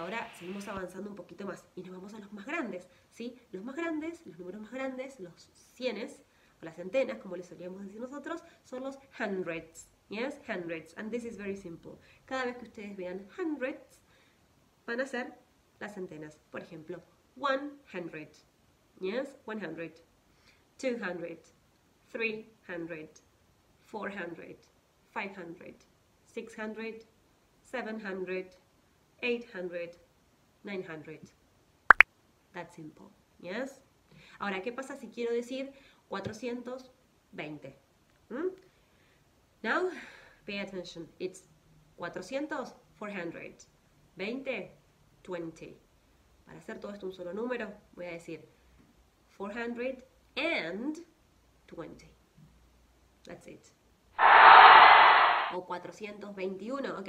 ahora seguimos avanzando un poquito más y nos vamos a los más grandes, ¿sí? Los más grandes, los números más grandes, los cienes o las centenas, como les solíamos decir nosotros, son los hundreds, yes, hundreds, and this is very simple. Cada vez que ustedes vean hundreds, van a ser las centenas. Por ejemplo, 100, yes, 100, 200, 300, 400, 500, 600, 700, 800, 900. That's simple, yes? Ahora, ¿qué pasa si quiero decir 420? ¿Mm? Now, pay attention. It's 400, 400. 20, 20. Para hacer todo esto un solo número, voy a decir 400 and 20. That's it. O 421, ok.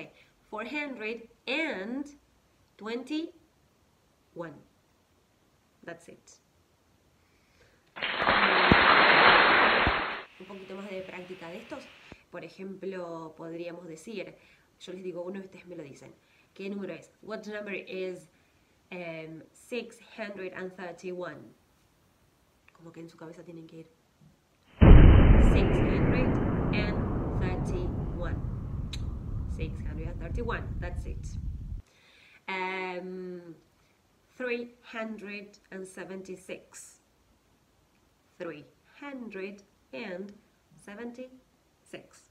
421. That's it. Un poquito más de práctica de estos. Por ejemplo, podríamos decir, yo les digo uno y ustedes me lo dicen. ¿Qué número es? What number is um, 631? Como que en su cabeza tienen que ir. 631. That's it. Um, 376. 376.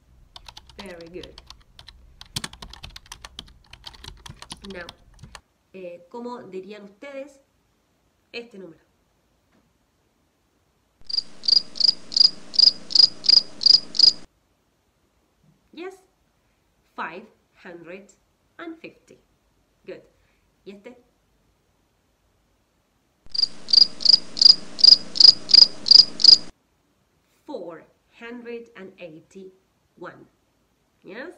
Very good. Now, eh, ¿cómo dirían ustedes este número? Yes, 550. Good. ¿Y este? Four hundred and eighty-one. Yes?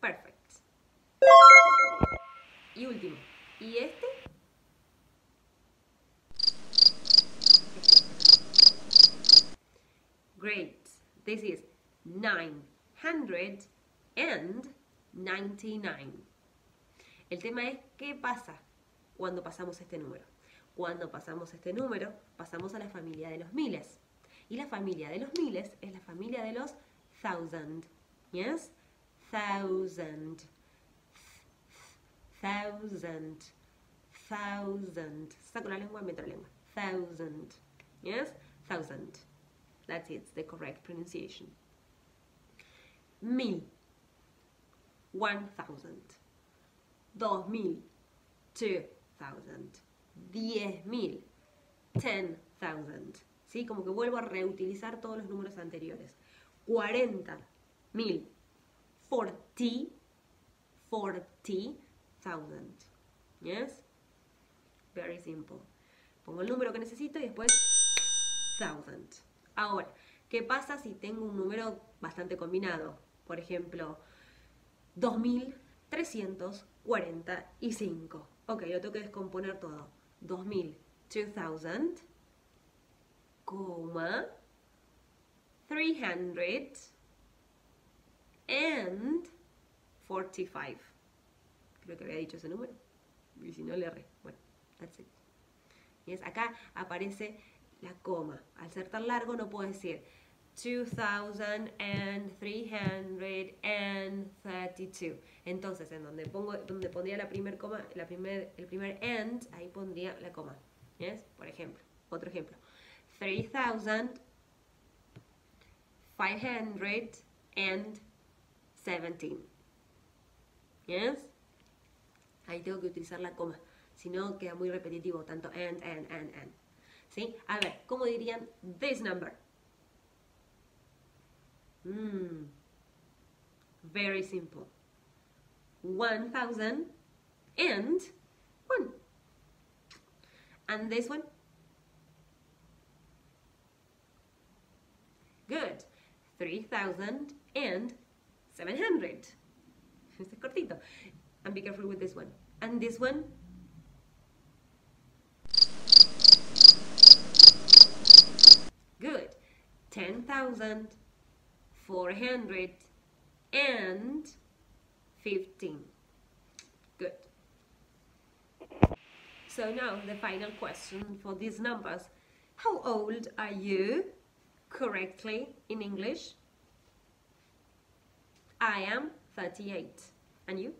Perfect. Y último. ¿Y este? Great. This is 999. El tema es qué pasa cuando pasamos este número. Cuando pasamos este número, pasamos a la familia de los miles. Y la familia de los miles es la familia de los thousand. Yes? Thousand. Thousand. Thousand. Saco la lengua, la lengua. Thousand. Yes? Thousand. That's it, the correct pronunciation. Mil. One thousand. Dos mil. Two thousand. Diez mil. Ten thousand. ¿Sí? Como que vuelvo a reutilizar todos los números anteriores. Cuarenta mil. Forty. Forty thousand. Yes? Very simple. Pongo el número que necesito y después thousand. Ahora, ¿qué pasa si tengo un número bastante combinado? Por ejemplo, 2345. Ok, lo tengo que descomponer todo. 2000, 2000, coma, 300 and 45. Creo que había dicho ese número. Y si no le erré. Bueno, that's it. Acá aparece la coma. Al ser tan largo no puedo decir 2332. Entonces, en donde pongo donde pondría la primer coma, la primer, el primer and, ahí pondría la coma. ¿Yes? Por ejemplo, otro ejemplo. 3517. ¿Yes? Ahí tengo que utilizar la coma. Si no, queda muy repetitivo, tanto and, and, and, and. ¿Sí? A ver, ¿cómo dirían this number? Mm. Very simple. 1000 and 1. And this one? Good. 3000 and 700. Este cortito. And be careful with this one. And this one? Good. 415. Good. So now the final question for these numbers. How old are you correctly in English? I am 38. And you?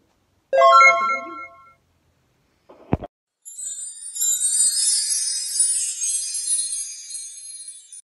What about you?